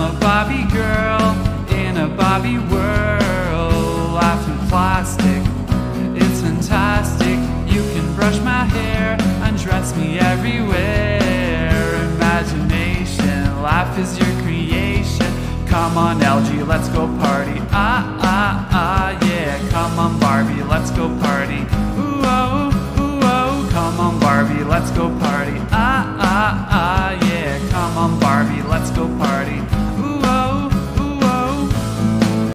A Barbie girl in a Barbie world. Life in plastic, it's fantastic. You can brush my hair, undress me everywhere. Imagination, life is your creation. Come on, LG, let's go party. Ah, ah, ah, yeah. Come on, Barbie, let's go party. Ooh, oh, ooh, oh. Come on, Barbie, let's go party. Ah, ah, ah, yeah. Come on, Barbie, let's go